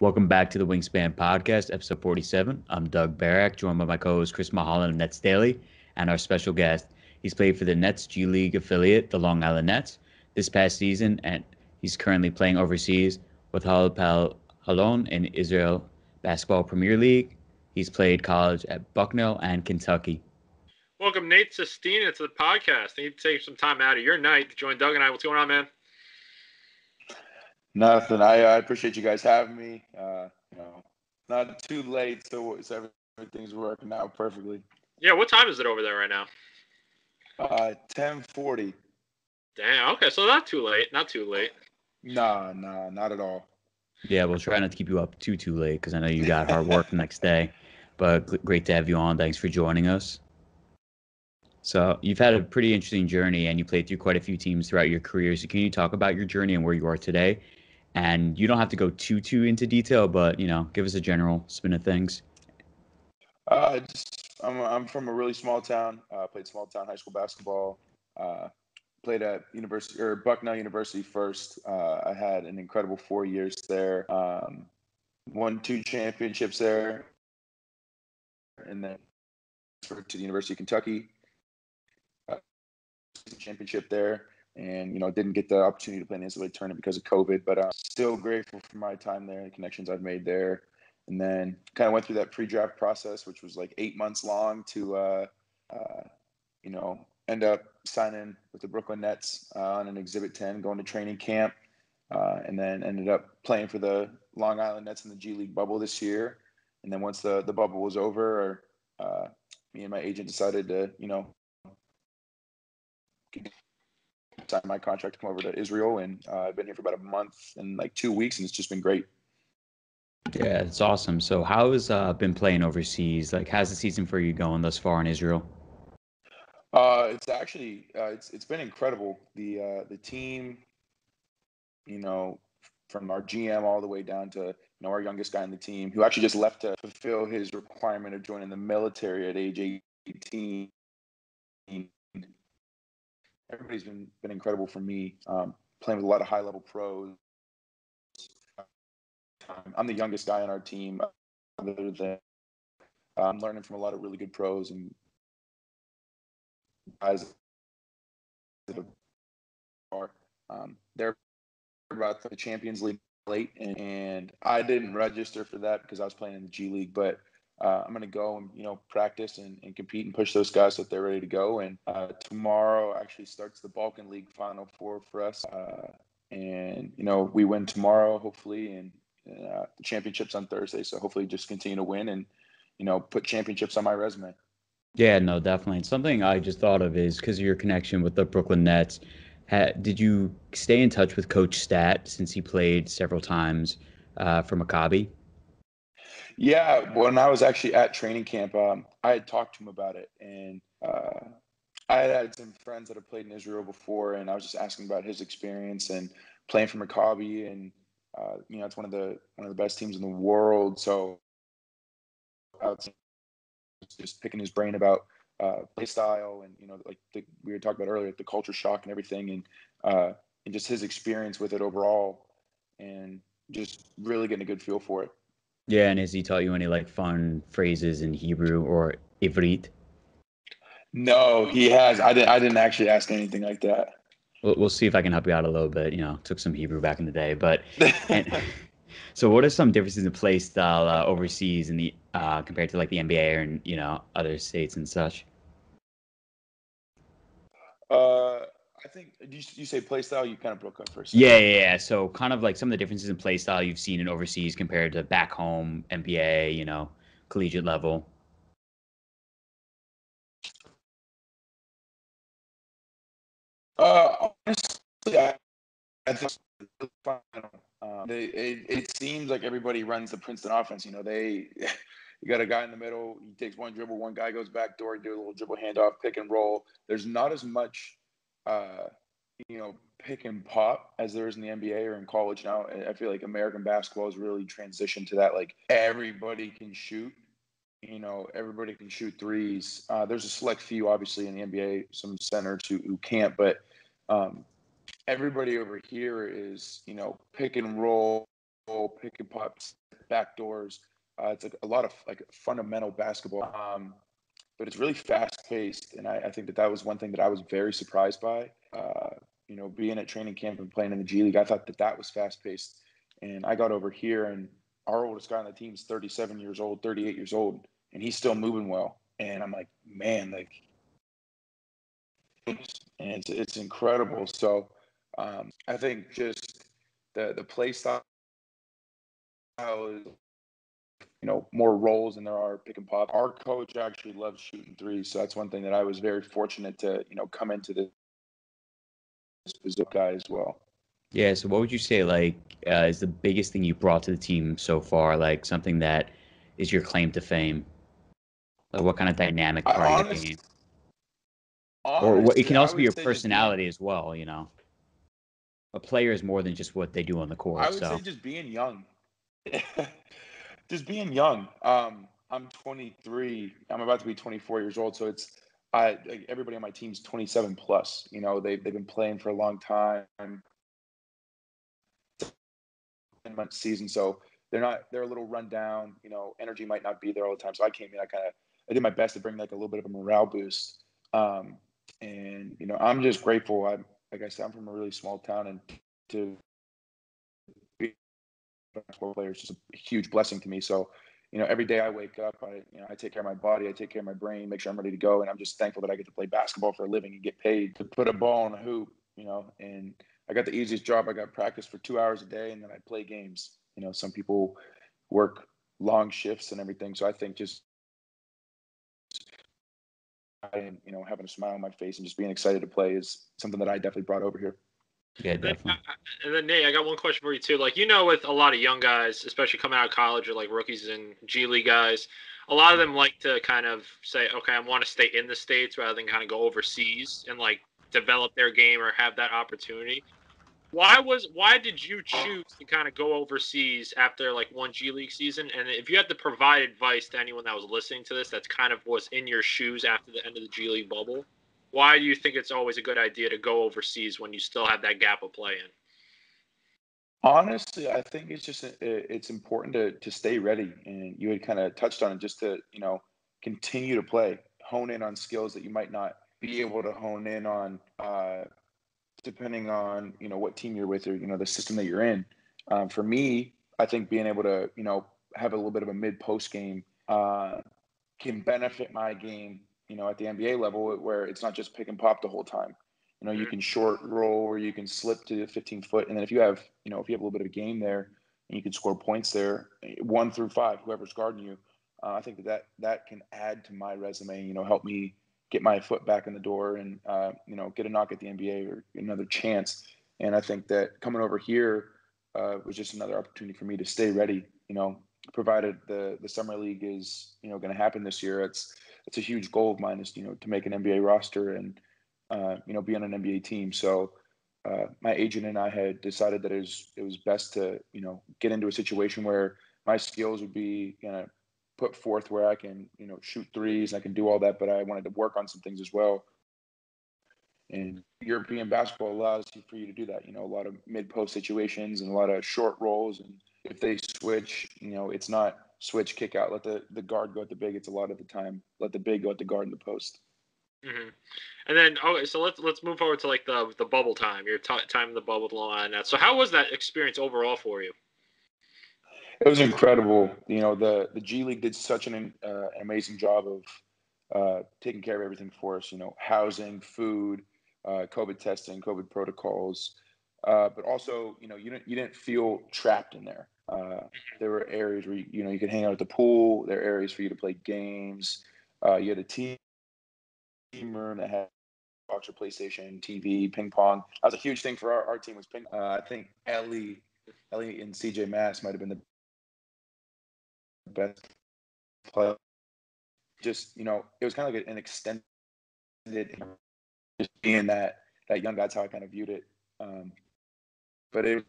Welcome back to the Wingspan Podcast, episode 47. I'm Doug Bearak, joined by my co-host Chris Milholen of Nets Daily, and our special guest. He's played for the Nets G League affiliate, the Long Island Nets, this past season, and he's currently playing overseas with Hapoel Holon in Israel Basketball Premier League. He's played college at Bucknell and Kentucky. Welcome, Nate Sestina, to the podcast. Need to take some time out of your night to join Doug and I. What's going on, man? Nothing. I, I appreciate you guys having me. Uh, you know, not too late, so, so everything's working out perfectly. Yeah. What time is it over there right now? Uh, ten forty. Damn. Okay, so not too late. Not too late. Nah, nah, not at all. Yeah, we'll try not to keep you up too too late because I know you got hard work the next day. But great to have you on. Thanks for joining us. So you've had a pretty interesting journey, and you played through quite a few teams throughout your career. So can you talk about your journey and where you are today? And you don't have to go too too into detail, but you know, give us a general spin of things. Uh, just, I'm I'm from a really small town. Uh, played small town high school basketball. Uh, played at University or Bucknell University first. Uh, I had an incredible four years there. Um, won two championships there, and then to the University of Kentucky. Championship there, and you know didn't get the opportunity to play in the NCAA tournament because of COVID. But I'm still grateful for my time there, the connections I've made there, and then kind of went through that pre-draft process, which was like eight months long to, uh, uh, you know, end up signing with the Brooklyn Nets uh, on an Exhibit 10, going to training camp, uh, and then ended up playing for the Long Island Nets in the G League bubble this year. And then once the the bubble was over, uh, me and my agent decided to, you know, sign my contract to come over to Israel, and uh, I've been here for about a month and like two weeks, and it's just been great. Yeah, it's awesome. So, how has uh, been playing overseas? Like, how's the season for you going thus far in Israel? Uh, it's actually uh, it's it's been incredible. The uh, the team, you know, from our GM all the way down to you know our youngest guy in the team, who actually just left to fulfill his requirement of joining the military at age 18 everybody's been been incredible for me. Um, playing with a lot of high level pros. I'm the youngest guy on our team. Other than I'm learning from a lot of really good pros and guys that are um, they're about the Champions League late, and, and I didn't register for that because I was playing in the G League, but uh, I'm going to go and you know practice and, and, compete and push those guys so that they're ready to go. And uh, tomorrow actually starts the Balkan League Final Four for us, uh, and you know we win tomorrow hopefully, and uh, the championships on Thursday. So hopefully just continue to win and you know put championships on my resume. Yeah, no, definitely. something I just thought of is because of your connection with the Brooklyn Nets. did you stay in touch with Coach Stat since he played several times uh, for Maccabi? Yeah, when I was actually at training camp, um, I had talked to him about it, and uh, I had had some friends that have played in Israel before, and I was just asking about his experience and playing for Maccabi, and uh, you know, it's one of the one of the best teams in the world. So I was just picking his brain about uh, play style, and you know, like the, we were talking about earlier, the culture shock and everything, and uh, and just his experience with it overall, and just really getting a good feel for it. Yeah, and has he taught you any like fun phrases in Hebrew or Ivrit? No, he has. I didn't. I didn't actually ask anything like that. We'll, we'll see if I can help you out a little bit. You know, took some Hebrew back in the day, but. and, so, what are some differences in play style uh, overseas in the uh, compared to like the NBA or you know other states and such? Uh, I think you, you say play style. You kind of broke up first. Yeah, yeah, yeah. So kind of like some of the differences in play style you've seen in overseas compared to back home NBA, you know, collegiate level. Uh, honestly, I, I think um, they, it, it seems like everybody runs the Princeton offense. You know, they you got a guy in the middle. He takes one dribble, one guy goes back door, do a little dribble handoff, pick and roll. There's not as much uh, you know, pick and pop as there is in the NBA or in college now. I feel like American basketball has really transitioned to that. Like everybody can shoot. you know everybody can shoot threes. Uh, there's a select few, obviously, in the NBA, some centers who, who can't, but um, everybody over here is you know pick and roll, pick and pop, back doors. Uh, it's like a lot of like fundamental basketball, um, but it's really fast paced, and I, I, think that that was one thing that I was very surprised by. Uh, you know, being at training camp and playing in the G League, I thought that that was fast paced, and I got over here, and our oldest guy on the team is 37 years old, 38 years old, and he's still moving well, and I'm like, man, like, and it's it's incredible. So um, I think just the the play style is you know more roles than there are pick and pop. Our coach actually loves shooting threes, so that's one thing that I was very fortunate to you know come into the this guy as well. Yeah. So what would you say like uh, is the biggest thing you brought to the team so far? Like something that is your claim to fame. Like what kind of dynamic part of the game? or what, it can also be your personality as well. You know, a player is more than just what they do on the court. I would so. say just being young. just being young. Um, I'm 23. I'm about to be 24 years old. So it's I everybody on my team's 27 plus. You know, they they've been playing for a long time. Ten month season, so they're not they're a little run down. You know, energy might not be there all the time. So I came in. I kind of I did my best to bring like a little bit of a morale boost. Um, and you know, I'm just grateful. I'm like I said, I'm from a really small town, and to basketball player is just a huge blessing to me. So, you know, every day I wake up, I you know I take care of my body, I take care of my brain, make sure I'm ready to go, and I'm just thankful that I get to play basketball for a living and get paid to put a ball in a hoop. You know, and I got the easiest job. I got practice for two hours a day, and then I play games. You know, some people work long shifts and everything. So I think just you know having a smile on my face and just being excited to play is something that I definitely brought over here. Yeah, definitely. Uh, and then Nate, I got one question for you too. Like you know, with a lot of young guys, especially coming out of college or like rookies and G League guys, a lot of them like to kind of say, okay, I want to stay in the states rather than kind of go overseas and like develop their game or have that opportunity. Why was why did you choose to kind of go overseas after like one G League season? And if you had to provide advice to anyone that was listening to this, that's kind of was in your shoes after the end of the G League bubble, why do you think it's always a good idea to go overseas when you still have that gap of play in? Honestly, I think it's just it's important to to stay ready, and you had kind of touched on it, just to you know continue to play, hone in on skills that you might not be able to hone in on, uh, depending on you know what team you're with or you know the system that you're in. Um, for me, I think being able to you know have a little bit of a mid post game uh, can benefit my game you know, at the NBA level where it's not just pick and pop the whole time. You know, you can short roll or you can slip to 15 foot. And then if you have, you know, if you have a little bit of a game there and you can score points there, one through five, whoever's guarding you, uh, I think that, that that can add to my resume, you know, help me get my foot back in the door and, uh, you know, get a knock at the NBA or another chance. And I think that coming over here uh, was just another opportunity for me to stay ready, you know, provided the, the summer league is, you know, going to happen this year. It's, it's a huge goal of mine is you know to make an NBA roster and uh, you know be on an NBA team. So uh, my agent and I had decided that it was it was best to you know get into a situation where my skills would be you know put forth where I can you know shoot threes, I can do all that, but I wanted to work on some things as well. And European basketball allows you for you to do that. You know, a lot of mid post situations and a lot of short rolls. And if they switch, you know, it's not switch kick out, let the, the guard go at the big. It's a lot of the time. Let the big go at the guard in the post. Mm-hmm. And then, okay, so let's let's move forward to like the the bubble time. Your t- time in the bubble with Long Island Nets. So how was that experience overall for you? It was incredible. You know, the the G League did such an, uh, amazing job of uh, taking care of everything for us. You know, housing, food, uh, COVID testing, COVID protocols, uh, but also, you know, you didn't you didn't feel trapped in there. Uh, there were areas where you, you, know you could hang out at the pool. There are areas for you to play games. Uh, you had a team room that had Xbox or PlayStation, TV, ping pong. That was a huge thing for our, our team was ping. Uh, I think Ellie, Ellie and CJ Mass might have been the best player. Just you know, it was kind of like an extended, just being that that young. That's how I kind of viewed it. Um, but it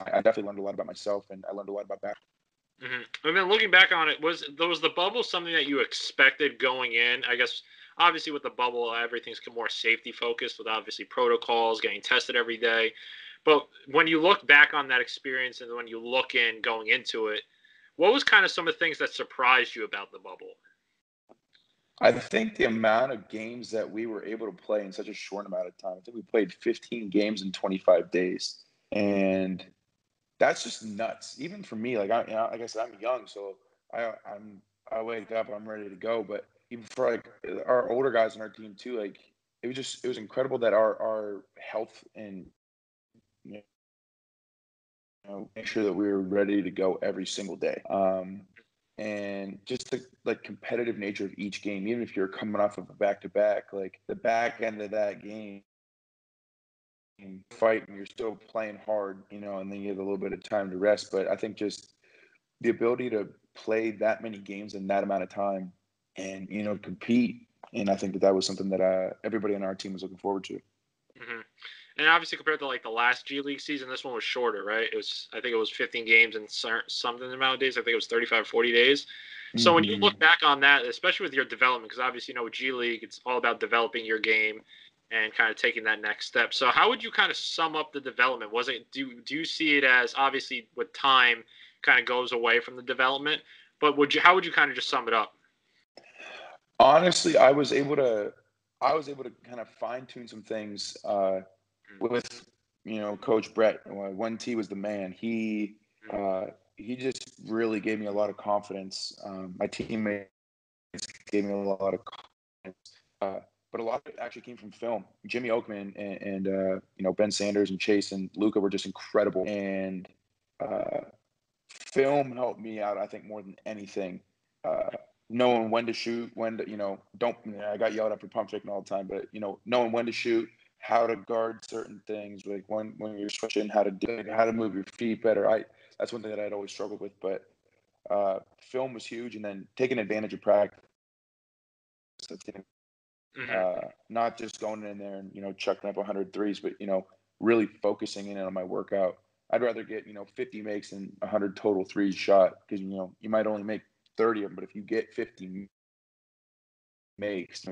I definitely learned a lot about myself, and I learned a lot about that. Mm-hmm. And then looking back on it, was was the bubble something that you expected going in? I guess obviously with the bubble, everything's more safety focused with obviously protocols, getting tested every day. But when you look back on that experience and when you look in going into it, what was kind of some of the things that surprised you about the bubble? I think the amount of games that we were able to play in such a short amount of time. I think we played 15 games in 25 days, and that's just nuts. Even for me, like I, you know, like I said, I'm young, so I, I'm I wake up, I'm ready to go. But even for like our older guys on our team too, like it was just it was incredible that our our health and you know make sure that we were ready to go every single day. Um, and just the like competitive nature of each game, even if you're coming off of a back to back, like the back end of that game fight and you're still playing hard, you know, and then you have a little bit of time to rest. But I think just the ability to play that many games in that amount of time and, you know, compete. And I think that that was something that uh, everybody on our team was looking forward to. Mm-hmm. And obviously, compared to like the last G League season, this one was shorter, right? It was, I think it was 15 games and something amount of days. I think it was 35, 40 days. So mm-hmm. when you look mm-hmm. back on that, especially with your development, because obviously, you know, with G League, it's all about developing your game and kind of taking that next step. So how would you kind of sum up the development? Was it do do you see it as obviously with time kind of goes away from the development, but would you how would you kind of just sum it up? Honestly, I was able to I was able to kind of fine tune some things uh, with you know Coach Bret. When T was the man, he uh, he just really gave me a lot of confidence. Um, my teammates gave me a lot of confidence. Uh, but a lot of it actually came from film. Jimmy Oakman and, and uh, you know Ben Sanders and Chase and Luca were just incredible, and uh, film helped me out. I think more than anything, uh, knowing when to shoot, when to you know don't. I got yelled at for pump faking all the time, but you know knowing when to shoot, how to guard certain things, like when when you're switching, how to do how to move your feet better. I that's one thing that I'd always struggled with, but uh, film was huge, and then taking advantage of practice. Mm-hmm. Uh, not just going in there and you know chucking up 100 threes, but you know really focusing in on my workout. I'd rather get you know 50 makes than 100 total threes shot because you know you might only make 30 of them, but if you get 50 makes,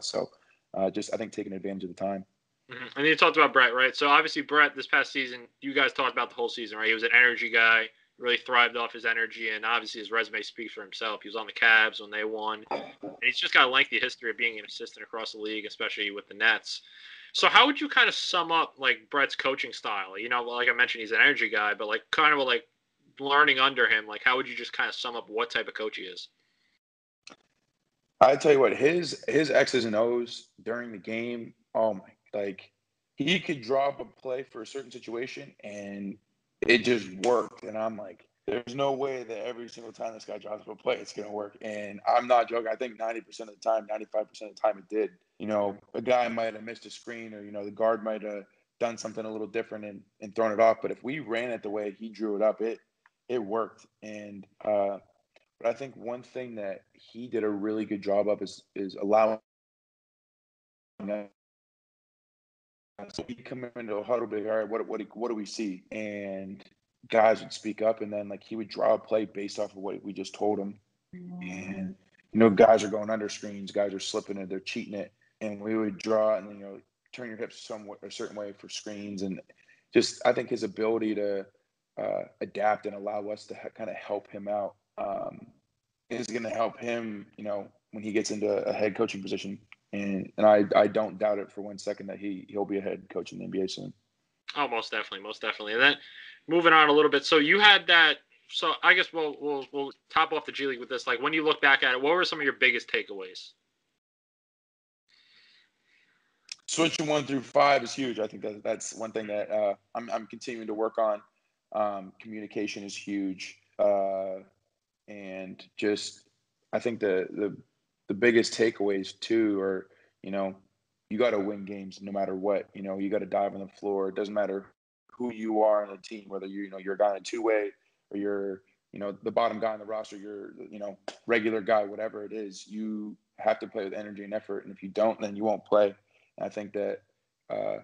so uh, just I think taking advantage of the time. Mm-hmm. And you talked about Bret, right? So obviously Bret, this past season, you guys talked about the whole season, right? He was an energy guy really thrived off his energy, and obviously his resume speaks for himself. He was on the Cavs when they won, and he's just got a lengthy history of being an assistant across the league, especially with the Nets. So how would you kind of sum up like Bret's coaching style? You know, like I mentioned, he's an energy guy, but like kind of like learning under him, like how would you just kind of sum up what type of coach he is? I tell you what, his his X's and O's during the game, oh my, like he could draw up a play for a certain situation and it just worked. And I'm like, there's no way that every single time this guy drops a play, it's going to work. And I'm not joking. I think 90% of the time, 95% of the time, it did. You know, a guy might have missed a screen or, you know, the guard might have done something a little different and, and thrown it off. But if we ran it the way he drew it up, it, it worked. And, uh, but I think one thing that he did a really good job of is, is allowing so we come into a huddle, big, all right, what what what do we see? And guys would speak up, and then like he would draw a play based off of what we just told him. And you know, guys are going under screens, guys are slipping it, they're cheating it, and we would draw and you know turn your hips somewhat a certain way for screens, and just I think his ability to uh, adapt and allow us to ha- kind of help him out um, is going to help him, you know, when he gets into a head coaching position and and I I don't doubt it for one second that he he'll be a head coach in the NBA soon. Oh, most definitely, most definitely. And then moving on a little bit, so you had that. So I guess we'll we'll we'll top off the G League with this. Like when you look back at it, what were some of your biggest takeaways? Switching one through five is huge. I think that that's one thing that uh, I'm I'm continuing to work on. Um, communication is huge, uh, and just I think the the the biggest takeaways too are, you know, you got to win games no matter what. You know, you got to dive on the floor. It doesn't matter who you are on the team, whether you you know you're a guy in a two way or you're you know the bottom guy on the roster, you're you know regular guy, whatever it is. You have to play with energy and effort, and if you don't, then you won't play. And I think that. Uh,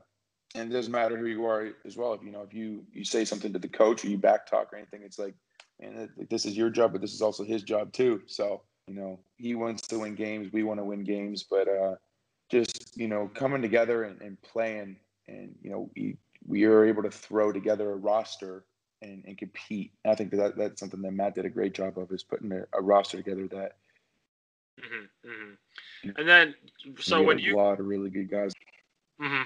and it doesn't matter who you are as well. If you know, if you you say something to the coach or you back talk or anything, it's like and this is your job, but this is also his job too. So you know, he wants to win games, we want to win games, but uh, just you know, coming together and, and playing, and you know, we we are able to throw together a roster and, and compete. And I think that that's something that Matt did a great job of is putting a, a roster together that. Mm-hmm, mm-hmm. And then, so when you a lot of really good guys. Mm-hmm.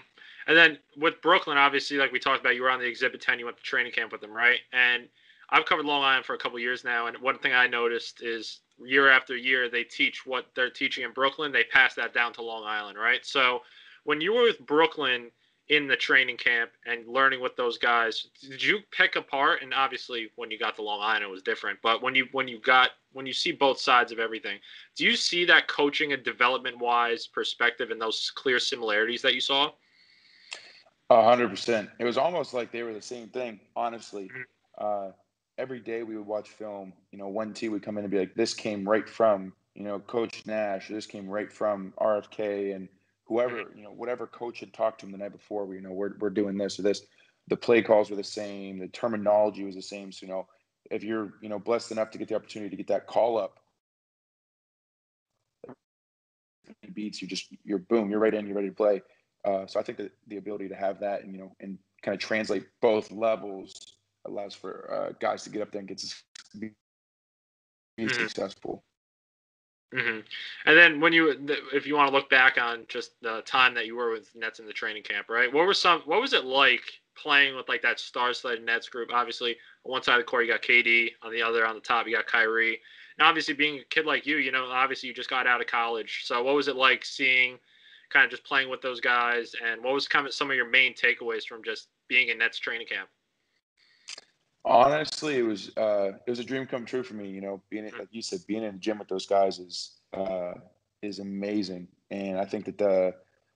And then with Brooklyn, obviously, like we talked about, you were on the exhibit ten. You went to training camp with them, right? And I've covered Long Island for a couple years now, and one thing I noticed is year after year they teach what they're teaching in Brooklyn. They pass that down to Long Island, right? So when you were with Brooklyn in the training camp and learning with those guys, did you pick apart? And obviously, when you got to Long Island, it was different. But when you when you got when you see both sides of everything, do you see that coaching and development wise perspective and those clear similarities that you saw? A hundred percent. It was almost like they were the same thing. Honestly, mm-hmm. uh, every day we would watch film. You know, one T would come in and be like, "This came right from you know Coach Nash. This came right from RFK and whoever you know whatever coach had talked to him the night before. We you know we're we're doing this or this. The play calls were the same. The terminology was the same. So you know, if you're you know blessed enough to get the opportunity to get that call up, beats you just you're boom you're right in you're ready to play. Uh, so I think that the ability to have that and you know and kind of translate both levels allows for uh, guys to get up there and get be, be mm-hmm. successful. Mm-hmm. And then when you, if you want to look back on just the time that you were with Nets in the training camp, right? What were some? What was it like playing with like that star-studded Nets group? Obviously, on one side of the court you got KD, on the other on the top you got Kyrie. And obviously, being a kid like you, you know, obviously you just got out of college. So what was it like seeing, kind of just playing with those guys? And what was kind of some of your main takeaways from just being in Nets training camp? Honestly, it was uh, it was a dream come true for me. You know, being like you said, being in the gym with those guys is uh, is amazing, and I think that the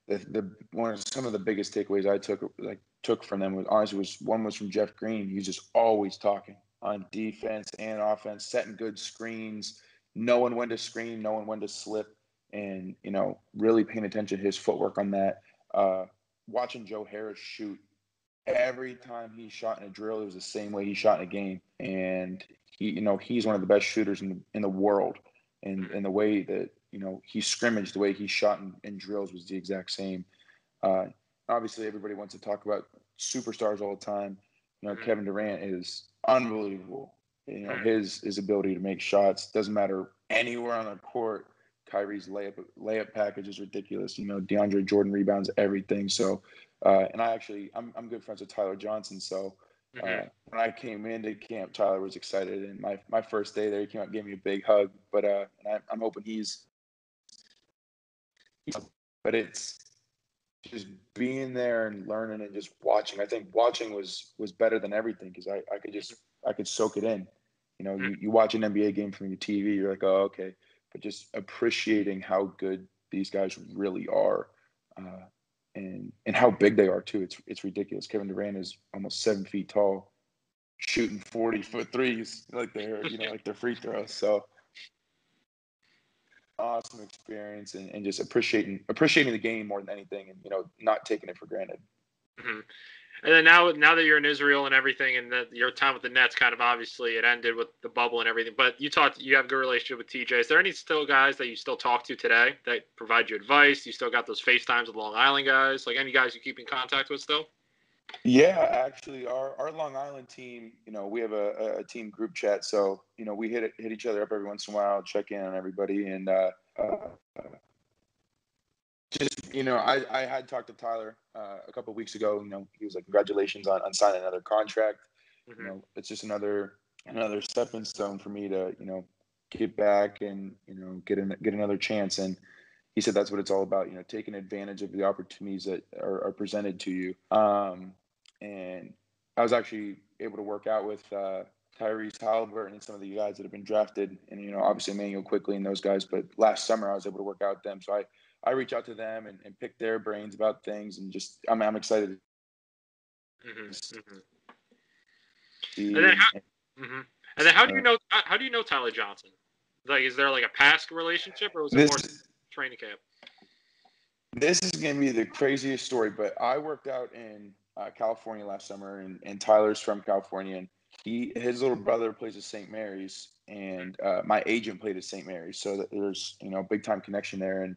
the, the one of some of the biggest takeaways I took like took from them was honestly was one was from Jeff Green. He's just always talking on defense and offense, setting good screens, knowing when to screen, knowing when to slip, and you know really paying attention to his footwork on that. Uh, watching Joe Harris shoot every time he shot in a drill, it was the same way he shot in a game. And he, you know, he's one of the best shooters in the in the world. And and the way that you know he scrimmaged, the way he shot in, in drills was the exact same. Uh, obviously, everybody wants to talk about superstars all the time. You know, mm-hmm. Kevin Durant is unbelievable. You know, mm-hmm. his his ability to make shots doesn't matter anywhere on the court. Kyrie's layup layup package is ridiculous. You know, DeAndre Jordan rebounds everything. So uh, and I actually, I'm, I'm good friends with Tyler Johnson. So uh, mm-hmm. when I came into camp, Tyler was excited. And my, my first day there, he came out and gave me a big hug. But uh, I, I'm hoping he's, but it's just being there and learning and just watching. I think watching was was better than everything because I, I could just I could soak it in. You know, you, you watch an NBA game from your TV, you're like, oh, okay. But just appreciating how good these guys really are. Uh, and and how big they are too. It's it's ridiculous. Kevin Durant is almost seven feet tall, shooting forty foot threes like they're you know like they're free throws. So awesome experience and, and just appreciating appreciating the game more than anything, and you know not taking it for granted. Mm-hmm. And then now, now that you're in Israel and everything, and that your time with the Nets kind of obviously it ended with the bubble and everything. But you talked, you have a good relationship with TJ. Is there any still guys that you still talk to today that provide you advice? You still got those FaceTimes with Long Island guys? Like any guys you keep in contact with still? Yeah, actually, our, our Long Island team, you know, we have a, a team group chat, so you know we hit hit each other up every once in a while, check in on everybody, and uh, uh, just you know, I, I had talked to Tyler uh, a couple weeks ago. You know, he was like, "Congratulations on, on signing another contract." Mm-hmm. You know, it's just another another stepping stone for me to you know get back and you know get an, get another chance. And he said that's what it's all about. You know, taking advantage of the opportunities that are, are presented to you. Um, and I was actually able to work out with uh, Tyrese Haliburton and some of the guys that have been drafted, and you know, obviously Immanuel Quickley and those guys. But last summer, I was able to work out with them, so I I reach out to them and, and pick their brains about things, and just I'm I'm excited. Mm-hmm, mm-hmm. And then how, mm-hmm. and then how do you know how do you know Tyler Johnson? Like, is there like a past relationship, or was it this, more training camp? This is gonna be the craziest story, but I worked out in uh, California last summer, and, and Tyler's from California, and he his little brother plays at St. Mary's, and uh, my agent played at St. Mary's, so there's you know big time connection there. And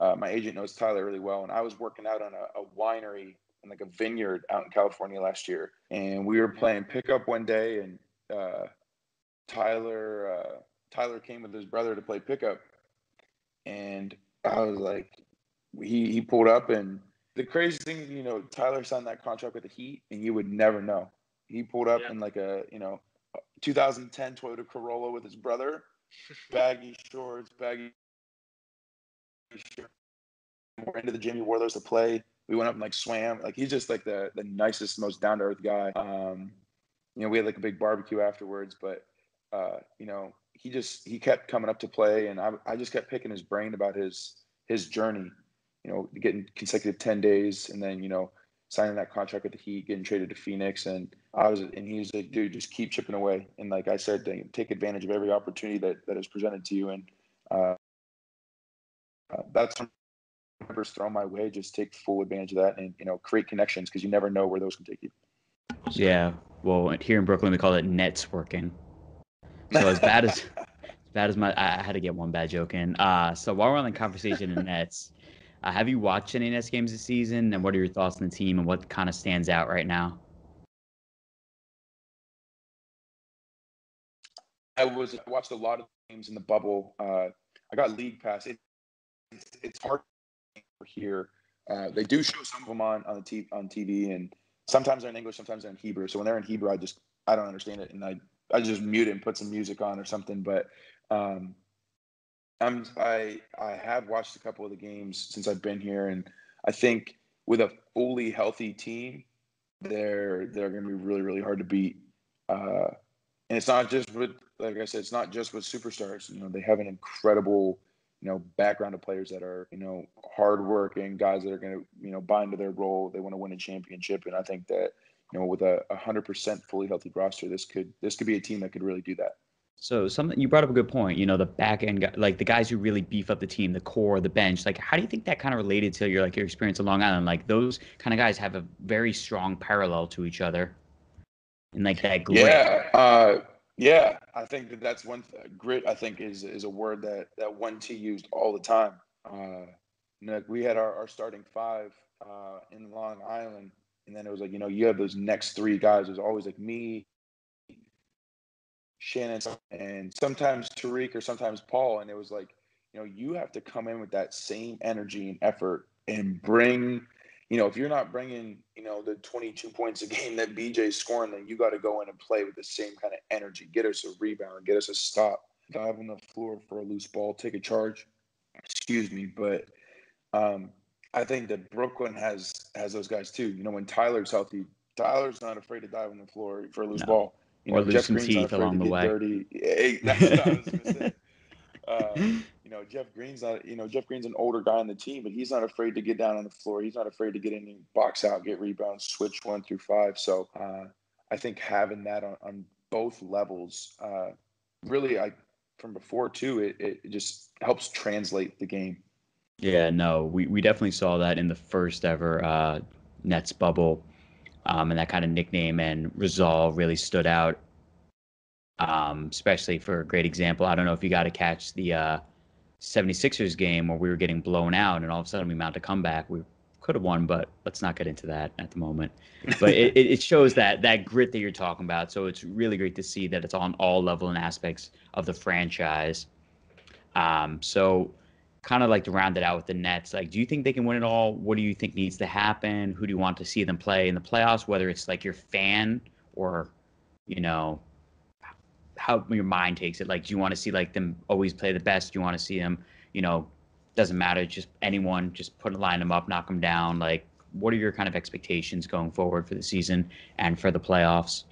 uh, my agent knows Tyler really well, and I was working out on a, a winery in like a vineyard out in California last year, and we were playing pickup one day, and uh, Tyler uh, Tyler came with his brother to play pickup, and I was like, he he pulled up, and the crazy thing, you know, Tyler signed that contract with the Heat, and you would never know. He pulled up yeah. in like a you know 2010 Toyota Corolla with his brother, baggy shorts, baggy shorts. We're into the gym. He wore those to play. We went up and like swam. Like he's just like the the nicest, most down to earth guy. Um, you know, we had like a big barbecue afterwards, but uh, you know, he just he kept coming up to play, and I I just kept picking his brain about his his journey. You know, getting consecutive ten days, and then you know signing that contract with the Heat, getting traded to Phoenix, and I was and he was like, dude, just keep chipping away, and like I said, take advantage of every opportunity that that is presented to you, and uh, uh, that's numbers thrown my way. Just take full advantage of that, and you know, create connections because you never know where those can take you. Yeah, well, here in Brooklyn, we call it nets working. So as bad as as bad as my I had to get one bad joke in. Uh, so while we're on the conversation in Nets, uh, have you watched any Nets games this season? And what are your thoughts on the team and what kind of stands out right now? I was I watched a lot of games in the bubble. Uh, I got league pass. It, it's, it's hard here. Uh, they do show some of them on on the t- on TV, and sometimes they're in English, sometimes they're in Hebrew. So when they're in Hebrew, I just I don't understand it, and I I just mute it and put some music on or something. But um, I'm I I have watched a couple of the games since I've been here, and I think with a fully healthy team, they're they're going to be really really hard to beat. Uh, and it's not just with like I said, it's not just with superstars. You know, they have an incredible you know background of players that are you know hardworking guys that are going to you know buy into their role. They want to win a championship, and I think that you know, with a hundred percent fully healthy roster, this could this could be a team that could really do that. So something you brought up a good point. You know, the back end, like the guys who really beef up the team, the core, the bench. Like, how do you think that kind of related to your like your experience in Long Island? Like those kind of guys have a very strong parallel to each other, and like that grit. Yeah, uh, yeah. I think that that's one th- grit. I think is is a word that that one T used all the time. Uh, you know, we had our, our starting five uh, in Long Island and then it was like, you know, you have those next three guys. It was always like me, Shannon, and sometimes Tariq or sometimes Paul. And it was like, you know, you have to come in with that same energy and effort and bring, you know, if you're not bringing, you know, the 22 points a game that BJ's scoring, then you got to go in and play with the same kind of energy. Get us a rebound, get us a stop, dive on the floor for a loose ball, take a charge. Excuse me, but um, I think that Brooklyn has has those guys too. You know, when Tyler's healthy, Tyler's not afraid to dive on the floor for a loose no. ball. You or know, Jeff Green's teeth along the way. Dirty. That's what I was gonna say. Uh, you know, Jeff Green's not. You know, Jeff Green's an older guy on the team, but he's not afraid to get down on the floor. He's not afraid to get in and box out, get rebounds, switch one through five. So uh, I think having that on, on both levels, uh, really, I from before too, it, it just helps translate the game. Yeah, no, we, we definitely saw that in the first ever uh, Nets bubble. Um, and that kind of nickname and resolve really stood out, um, especially for a great example. I don't know if you got to catch the uh, 76ers game where we were getting blown out and all of a sudden we mount a comeback. We could have won, but let's not get into that at the moment. But it, it shows that that grit that you're talking about. So it's really great to see that it's on all level and aspects of the franchise. Um, so kind of like to round it out with the Nets, like, do you think they can win it all? What do you think needs to happen? Who do you want to see them play in the playoffs? Whether it's like your fan or, you know, how your mind takes it. Like, do you want to see like them always play the best? Do you want to see them, you know, doesn't matter, just anyone, just put line them up, knock them down. Like, what are your kind of expectations going forward for the season and for the playoffs?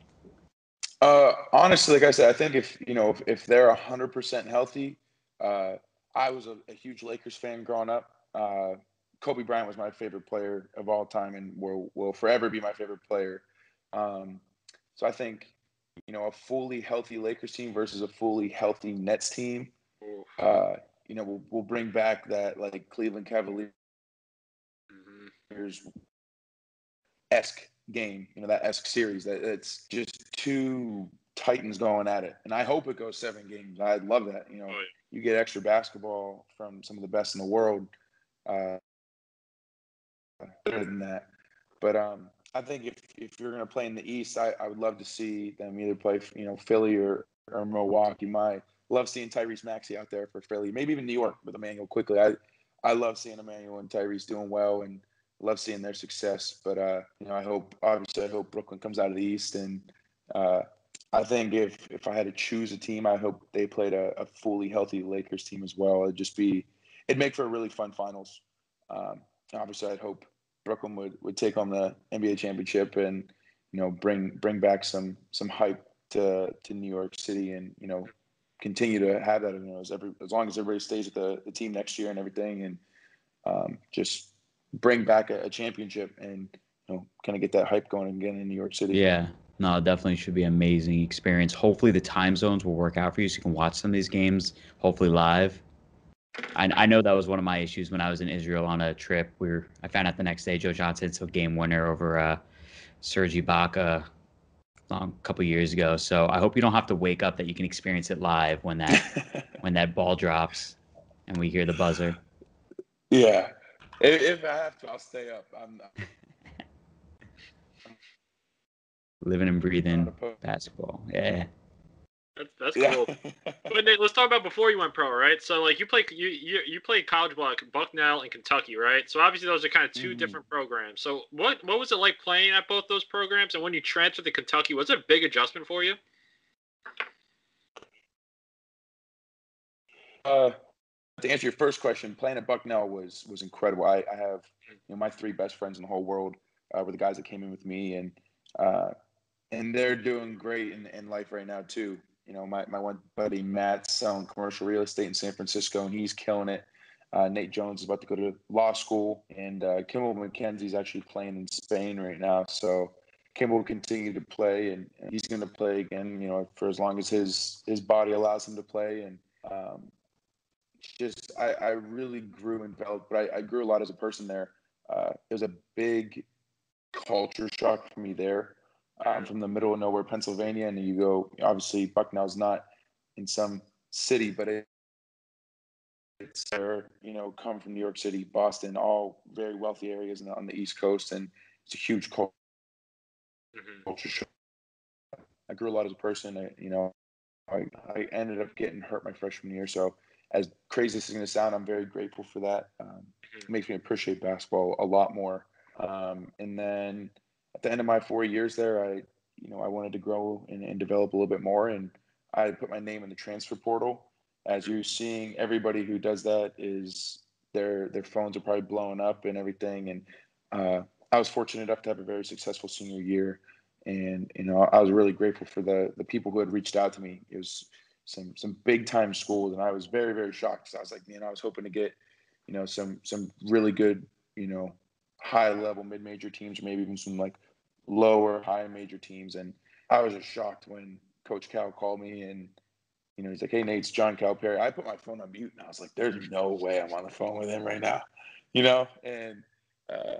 Uh, honestly, like I said, I think if you know if, if they're hundred percent healthy, uh, I was a, a huge Lakers fan growing up. Uh, Kobe Bryant was my favorite player of all time and will will forever be my favorite player. Um, so I think you know a fully healthy Lakers team versus a fully healthy Nets team. Uh, you know, we'll, we'll bring back that like Cleveland Cavaliers mm-hmm. esque game, you know, that esque series. That it's just two titans going at it, and I hope it goes seven games. I'd love that. You know, Oh, you get extra basketball from some of the best in the world. Uh, better than that, but um, I think if if you're going to play in the East, I, I would love to see them either play, you know, Philly or or Milwaukee. My love seeing Tyrese Maxey out there for Philly, maybe even New York with Immanuel Quickley. I I love seeing Immanuel and Tyrese doing well and love seeing their success. But uh, you know, I hope obviously I hope Brooklyn comes out of the East and uh, I think if if I had to choose a team, I hope they played a, a fully healthy Lakers team as well. It'd just be it'd make for a really fun finals. Um, obviously, I'd hope Brooklyn would, would take on the NBA championship and you know bring bring back some some hype to to New York City and you know continue to have that you know as every as long as everybody stays with the, the team next year and everything and um, just bring back a, a championship and you know kind of get that hype going again in New York City. Yeah, no, it definitely should be an amazing experience. Hopefully, the time zones will work out for you so you can watch some of these games, hopefully live. I, I know that was one of my issues when I was in Israel on a trip. We were, I found out the next day Joe Johnson took game winner over uh, Sergi Baca a couple years ago. So I hope you don't have to wake up that you can experience it live when that when that ball drops and we hear the buzzer. yeah. If, if I have to, I'll stay up. I'm not, Living and breathing basketball. Yeah. That's that's Yeah. cool. But Nate, let's talk about before you went pro, right? So like you play you you, you played college ball at Bucknell and Kentucky, right? So obviously those are kind of 2 Mhm. different programs. So what what was it like playing at both those programs? And when you transferred to Kentucky, was it a big adjustment for you? Uh, to answer your first question, playing at Bucknell was was incredible. I, I have you know my three best friends in the whole world uh, were the guys that came in with me, and uh, and they're doing great in, in life right now too. You know, my, my one buddy Matt's selling commercial real estate in San Francisco, and he's killing it. Uh, Nate Jones is about to go to law school, and uh, Kimbal Mackenzie's actually playing in Spain right now. So Kimbal will continue to play, and, and he's going to play again. You know, for as long as his his body allows him to play, and um, just I, I really grew and felt, but I, I grew a lot as a person there. Uh, it was a big culture shock for me there. I'm from the middle of nowhere, Pennsylvania, and you go. Obviously, Bucknell's not in some city, but it, it's there. You know, come from New York City, Boston, all very wealthy areas on the, on the East Coast, and it's a huge Mm-hmm. culture shock. I grew a lot as a person. I, you know, I, I ended up getting hurt my freshman year, so as crazy as it's going to sound, I'm very grateful for that. Um, it makes me appreciate basketball a lot more. Um, and then the end of my four years there, I, you know, I wanted to grow and, and develop a little bit more, and I put my name in the transfer portal. As you're seeing, everybody who does that is their their phones are probably blowing up and everything. And uh, I was fortunate enough to have a very successful senior year, and you know, I was really grateful for the the people who had reached out to me. It was some some big time schools, and I was very very shocked. 'cause I was like, man, I was hoping to get, you know, some some really good, you know, high level mid major teams, maybe even some like lower high major teams. And I was just shocked when Coach Cal called me and. You know, he's like, "Hey, Nate, it's John Calipari." I put my phone on mute, and I was like, "There's no way I'm on the phone with him right now," you know. And uh,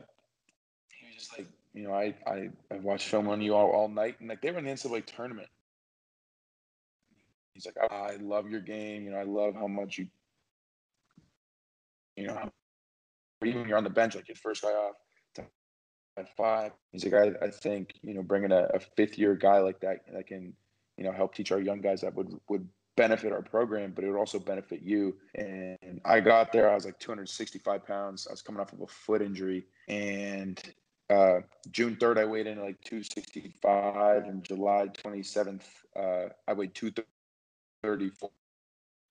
he was just like, you know, I I, I watched film on you all, all night, and like they were in the NCAA tournament. He's like, I love your game. You know, I love how much you, you know, even you're on the bench, like your first guy off five. He's like, I, I think, you know, bringing a, a fifth year guy like that that can, you know, help teach our young guys that would would benefit our program, but it would also benefit you. And I got there, I was like 265 pounds. I was coming off of a foot injury, and uh, June 3rd, I weighed in like 265, and July 27th, uh, I weighed 234.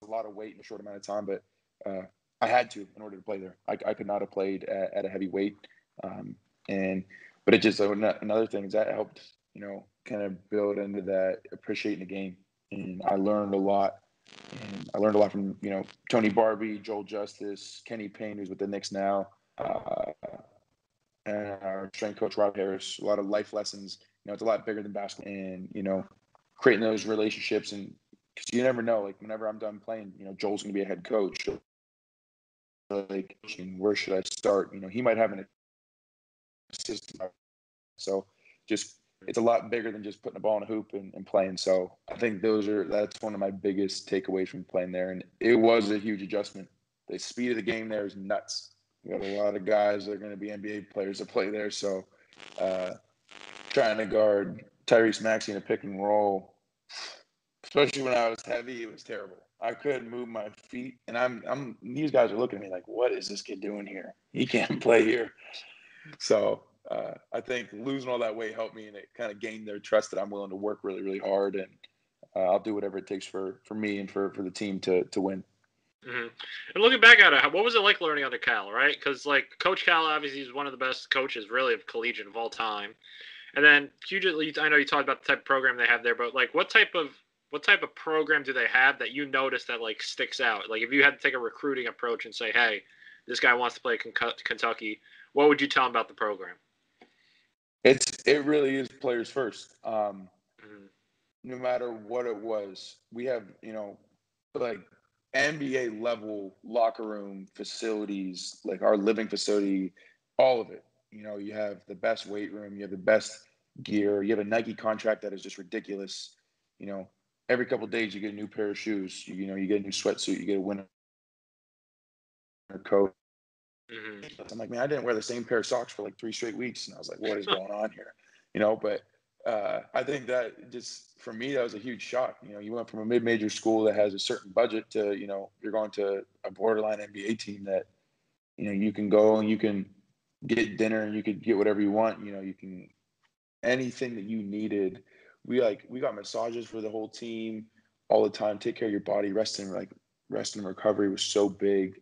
A lot of weight in a short amount of time, but uh, I had to in order to play there. I, I could not have played at, at a heavy weight, um, and but it just another thing is that helped, you know, kind of build into that appreciating the game, and I learned a lot. And I learned a lot from you know Tony Barbee, Joel Justus, Kenny Payne, who's with the Knicks now, uh, and our strength coach Rob Harris. A lot of life lessons. You know, it's a lot bigger than basketball, and you know, creating those relationships and because you never know. Like whenever I'm done playing, you know, Joel's gonna be a head coach. Like, where should I start? You know, he might have an assistant. So just it's a lot bigger than just putting a ball in a hoop and, and playing. So I think those are that's one of my biggest takeaways from playing there, and it was a huge adjustment. The speed of the game there is nuts. We got a lot of guys that are going to be NBA players that play there, so uh, trying to guard Tyrese Maxey in a pick and roll, especially when I was heavy, it was terrible. I couldn't move my feet, and I'm I'm these guys are looking at me like, what is this kid doing here? He can't play here. So uh, I think losing all that weight helped me, and it kind of gained their trust that I'm willing to work really, really hard, and uh, I'll do whatever it takes for for me and for for the team to to win. Mm-hmm. And looking back at it, what was it like learning under Cal, right? Because like Coach Cal, obviously, is one of the best coaches, really, of collegiate of all time. And then, hugely, I know you talked about the type of program they have there, but like, what type of what type of program do they have that you notice that like sticks out? Like, if you had to take a recruiting approach and say, "Hey, this guy wants to play Kentucky," what would you tell them about the program? It's it really is players first. Um, mm-hmm. No matter what it was, we have you know like NBA level locker room facilities, like our living facility, all of it. You know, you have the best weight room, you have the best gear, you have a Nike contract that is just ridiculous. You know, every couple days you get a new pair of shoes. You, you, know, you get a new sweatsuit, you get a winter coat. Mm-hmm. I'm like, man, I didn't wear the same pair of socks for like three straight weeks, and I was like, what is going on here? You know, but uh, I think that just for me that was a huge shock. You know, you went from a mid-major school that has a certain budget to you know you're going to a borderline NBA team that you know you can go and you can get dinner and you could get whatever you want. You know, you can anything that you needed. We like we got massages for the whole team all the time. Take care of your body. Rest and like rest and recovery was so big.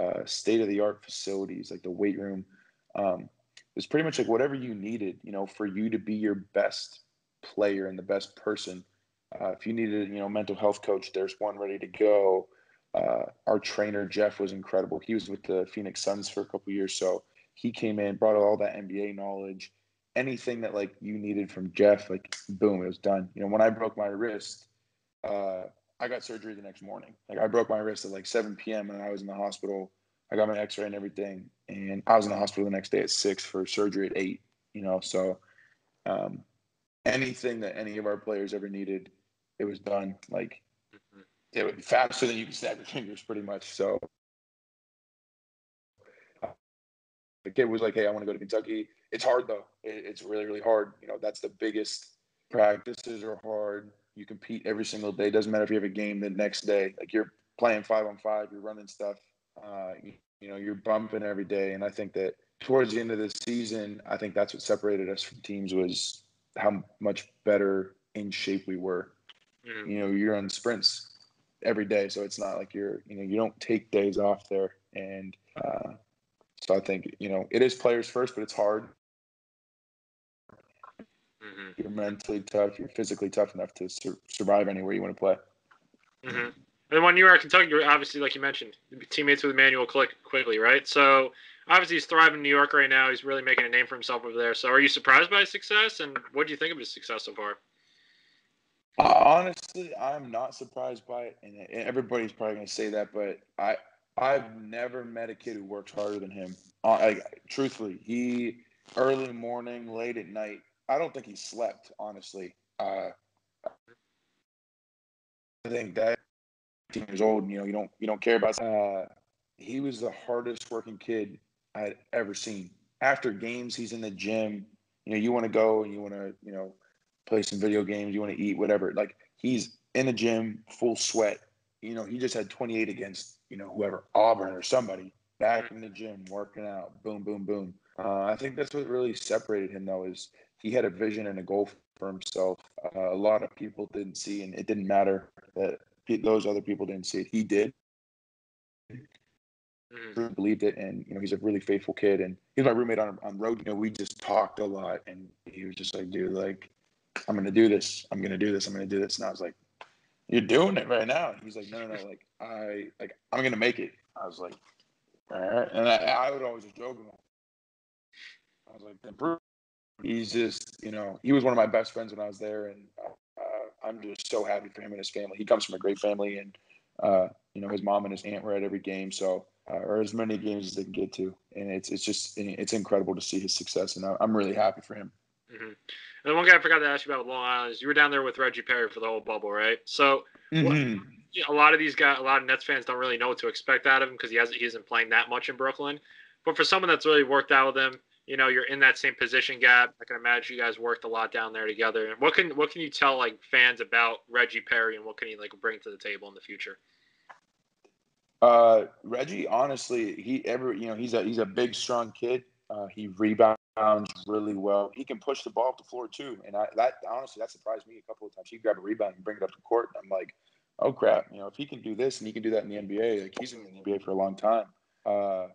Uh, state of the art facilities like the weight room. Um, was pretty much like whatever you needed, you know, for you to be your best player and the best person. Uh, if you needed, you know, mental health coach, there's one ready to go. Uh, our trainer Jeff was incredible. He was with the Phoenix Suns for a couple years, so he came in, brought all that NBA knowledge. Anything that like you needed from Jeff, like boom, it was done. You know, when I broke my wrist, uh, I got surgery the next morning. Like I broke my wrist at like 7 p.m. and I was in the hospital I got my X-ray and everything, and I was in the hospital the next day at six for surgery at eight. You know, so um, anything that any of our players ever needed, it was done. Like mm-hmm. it was faster than you can snap your fingers, pretty much. So the kid was like, "Hey, I want to go to Kentucky." It's hard though. it's really, really hard. You know, that's the biggest. Practices are hard. You compete every single day. Doesn't matter if you have a game the next day. Like you're playing five on five. You're running stuff uh, you, you, know, you're bumping every day, and I think that towards the end of the season, I think that's what separated us from teams was how much better in shape we were. Mm-hmm. You know, you're on sprints every day, so it's not like you're, you know, you don't take days off there, and uh, so I think you know it is players first, but it's hard. Mm-hmm. You're mentally tough. You're physically tough enough to sur- survive anywhere you want to play. Mm-hmm. And when you were at Kentucky, you were obviously, like you mentioned, teammates with Immanuel Quickley, right? So obviously he's thriving in New York right now. He's really making a name for himself over there. So are you surprised by his success? And what do you think of his success so far? Uh, honestly, I'm not surprised by it, and everybody's probably going to say that, but I I've never met a kid who works harder than him. Uh, like, truthfully, he early morning, late at night. I don't think he slept. Honestly, uh, I think that 18 years old, you know, you don't you don't care about. Uh, he was the hardest working kid I had ever seen. After games, he's in the gym. You know, you want to go and you want to, you know, play some video games. You want to eat, whatever. Like he's in the gym, full sweat. You know, he just had 28 against you know whoever Auburn or somebody back in the gym working out. Boom, boom, boom. Uh, I think that's what really separated him though is he had a vision and a goal for himself. Uh, a lot of people didn't see, and it didn't matter that those other people didn't see it. He did. Mm. believed it, and you know he's a really faithful kid, and he's my roommate on on road. You know, we just talked a lot, and he was just like, "Dude, like, I'm gonna do this. I'm gonna do this. I'm gonna do this." And I was like, "You're doing it right now." And he's like, "No, no, no. Like, I like I'm gonna make it." I was like, "All right," and I, I would always just joke with him. I was like, "Improve." He's just, you know, he was one of my best friends when I was there, and uh, I'm just so happy for him and his family. He comes from a great family, and uh, you know his mom and his aunt were at every game, so uh, or as many games as they can get to, and it's it's just it's incredible to see his success, and I'm really happy for him. Mm-hmm. And one guy I forgot to ask you about Long Island is you were down there with Reggie Perry for the whole bubble, right? So mm-hmm. what, a lot of these guys, a lot of Nets fans don't really know what to expect out of him because he hasn't he isn't playing that much in Brooklyn. But for someone that's really worked out with him, you know, you're in that same position gap. I can imagine you guys worked a lot down there together. And what can what can you tell like fans about Reggie Perry and what can he like bring to the table in the future? Uh, Reggie, honestly, he ever you know he's a he's a big strong kid. Uh, he rebounds really well. He can push the ball up the floor too, and I, that honestly that surprised me a couple of times. He grab a rebound and bring it up the court. And i'm like, oh crap, you know if he can do this and he can do that in the NBA, like he's in the NBA for a long time. Uh,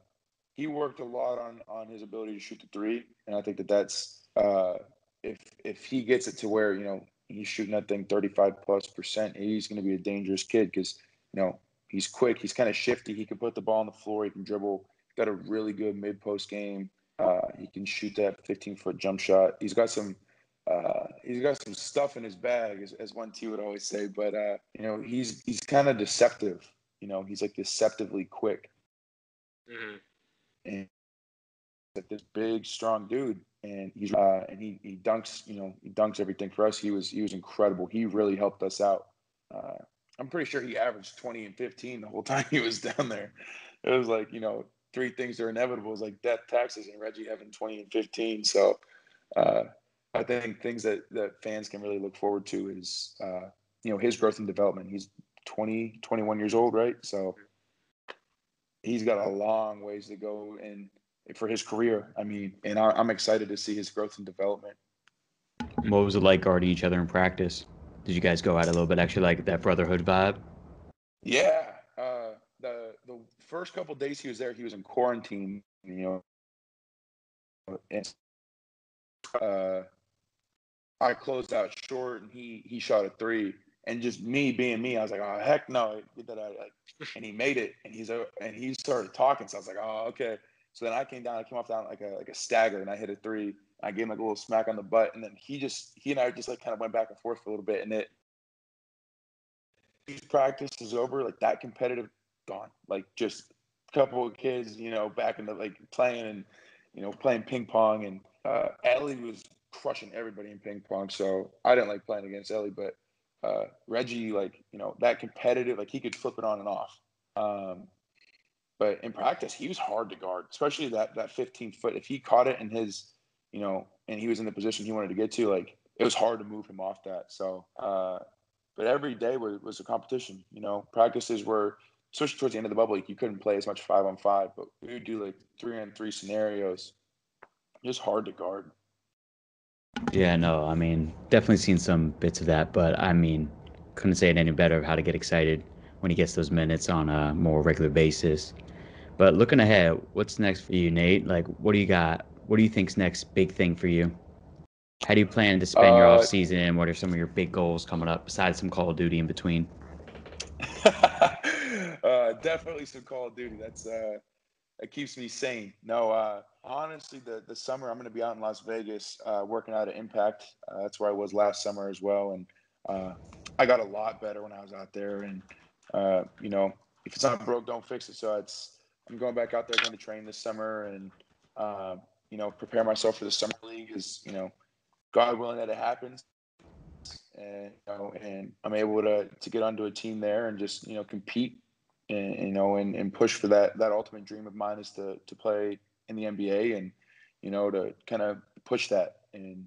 he worked a lot on on his ability to shoot the three, and I think that that's uh, if if he gets it to where you know he's shooting that thing 35 plus percent, he's going to be a dangerous kid because you know he's quick, he's kind of shifty, he can put the ball on the floor, he can dribble, got a really good mid post game. Uh, he can shoot that 15 foot jump shot. He's got some. Uh, he's got some stuff in his bag, as, as one T would always say. But uh, you know, he's he's kind of deceptive. You know, he's like deceptively quick. Mm-hmm and like this big, strong dude, and he's uh, and he he dunks, you know, he dunks everything for us. He was he was incredible. He really helped us out. Uh, I'm pretty sure he averaged 20 and 15 the whole time he was down there. It was like you know three things are inevitable. It was like death, taxes, and Reggie having 20 and 15. So uh, I think things that that fans can really look forward to is uh, you know his growth and development. He's 20, 21 years old, right? So he's got a long ways to go and for his career. I mean, and I, am excited to see his growth and development. What was it like guarding each other in practice? Did you guys go out a little bit, actually, like that brotherhood vibe? Yeah. Uh, the the first couple days he was there, he was in quarantine. You know, and uh, I closed out short, and he he shot a three and just me being me, I was like, oh heck no, and he made it, and he's a, and he started talking. So I was like, oh okay. So then I came down, I came off down like a like a stagger, and I hit a three. I gave him like a little smack on the butt, and then he just he and I just like kind of went back and forth for a little bit, and it. Practice is over, like that competitive gone. Like just a couple of kids, you know, back in the like playing and you know playing ping pong, and uh, Ellie was crushing everybody in ping pong. So I didn't like playing against Ellie, but uh, Reggie, like you know, that competitive, like he could flip it on and off. Um, but in practice, he was hard to guard, especially that that 15 foot. If he caught it in his, you know, and he was in the position he wanted to get to, like it was hard to move him off that. So, uh, but every day was, was a competition. You know, practices were, especially towards the end of the bubble, like you couldn't play as much five on five, but we would do like three on three scenarios. Just hard to guard. Yeah, no, I mean, definitely seen some bits of that, but I mean, couldn't say it any better of how to get excited when he gets those minutes on a more regular basis. But looking ahead, what's next for you, Nate? Like, what do you got? What do you think's next big thing for you? How do you plan to spend uh, your off season? What are some of your big goals coming up besides some Call of Duty in between? uh, definitely some Call of Duty. That's uh, that keeps me sane. No, uh, honestly, the the summer I'm going to be out in Las Vegas uh, working out at Impact. Uh, that's where I was last summer as well, and uh, I got a lot better when I was out there. And uh, you know, if it's not broke, don't fix it. So it's I'm going back out there, going to train this summer, and uh, you know, prepare myself for the summer league. Is you know, God willing that it happens. And you know, and I'm able to to get onto a team there and just you know compete and you know and, and push for that that ultimate dream of mine is to to play in the NBA and you know to kind of push that and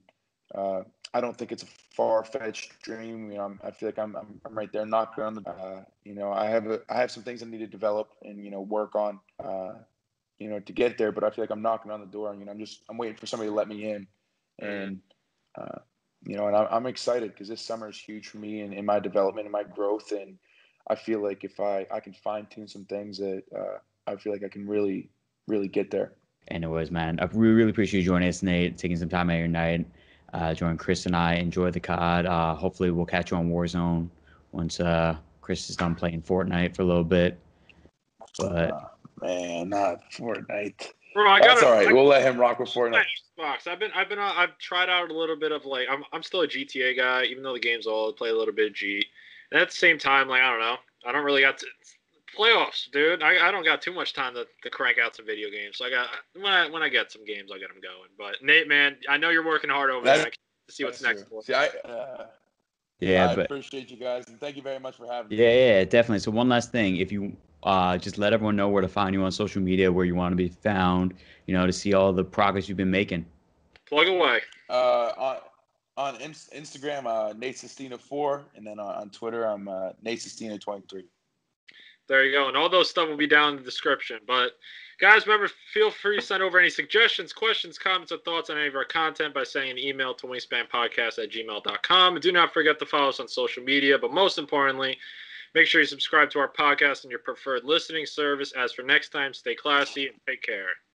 uh, I don't think it's a far fetched dream. You know, I'm, i feel like I'm, I'm, I'm right there knocking on the. Uh, you know, I have a, I have some things I need to develop and you know work on. Uh, you know, to get there, but I feel like I'm knocking on the door. And, you know, I'm just I'm waiting for somebody to let me in, and uh, you know, and I'm, I'm excited because this summer is huge for me and in my development and my growth. And I feel like if I I can fine tune some things that uh, I feel like I can really really get there. Anyways, man, I really, really appreciate you joining us, Nate, taking some time out of your night. Uh, join Chris and I. Enjoy the COD. Uh, hopefully, we'll catch you on Warzone once uh, Chris is done playing Fortnite for a little bit. But oh, man, not Fortnite. Bro, I That's all right. I, we'll let him rock with Fortnite. Xbox. I've been, I've been, uh, I've tried out a little bit of like, I'm, I'm still a GTA guy, even though the game's old. Play a little bit of G. And at the same time, like, I don't know, I don't really got to playoffs, dude. I, I don't got too much time to, to crank out some video games. So I got when I when I get some games, I get them going. But Nate, man, I know you're working hard over That's- there. To see what's next. See, I, uh, Yeah, I but appreciate you guys and thank you very much for having me. yeah, yeah, definitely. So one last thing, if you uh, just let everyone know where to find you on social media, where you want to be found, you know, to see all the progress you've been making. Plug away. Uh, on on Ins- Instagram, uh, Nate Sestina four, and then on, on Twitter, I'm uh, Nate Sestina twenty three. There you go. And all those stuff will be down in the description. But guys, remember, feel free to send over any suggestions, questions, comments, or thoughts on any of our content by sending an email to wingspanpodcast at gmail.com. And do not forget to follow us on social media. But most importantly, make sure you subscribe to our podcast on your preferred listening service. As for next time, stay classy and take care.